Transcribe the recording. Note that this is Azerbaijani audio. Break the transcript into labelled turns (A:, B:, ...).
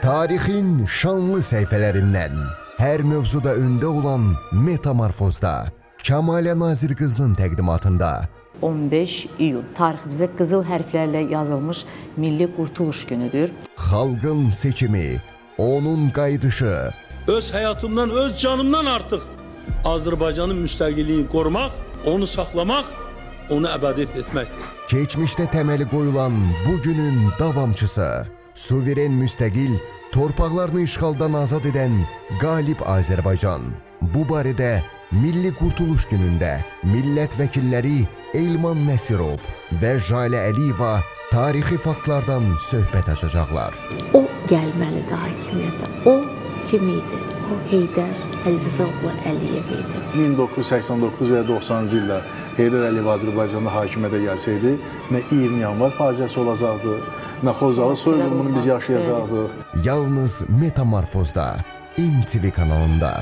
A: Tarixin şanlı səhifələrindən hər mövzuda öndə olan Metamorfozda Kəmalə Nazir qızının təqdimatında
B: 15 iyun tariximizdə qızıl hərflərlə yazılmış Milli Qurtuluş günüdür.
A: xalqın seçimi, onun qayıdışı,
C: öz həyatımdan, öz canımdan artıq Azərbaycanın müstəqilliyini qorumaq, onu saxlamaq, onu əbədiyyət etməkdir.
A: keçmişdə təməli qoyulan bugünün davamçısı, suveren müstəqil, torpaqlarını işğaldan azad edən qalib Azərbaycan. Bu barədə Milli Qurtuluş günündə millət vəkilləri Elman Nəsirov və Jalə Əliyeva tarixi faktlardan söhbət açacaqlar.
D: O gəlməlidir hakimiyyətə. O kim idi? O Heydər Əlizəzoğlu Əliyev idi.
E: 1989 və ya 90-cı ildə Heydər Əliyev Azərbaycanda hakimiyyətə gəlsəydi, nə 20 yanvar faciəsi olacaqdı, nə Xozalı soyqırımını biz yaşayacaqdıq.
A: Yalnız Metamorfozda MTV kanalında.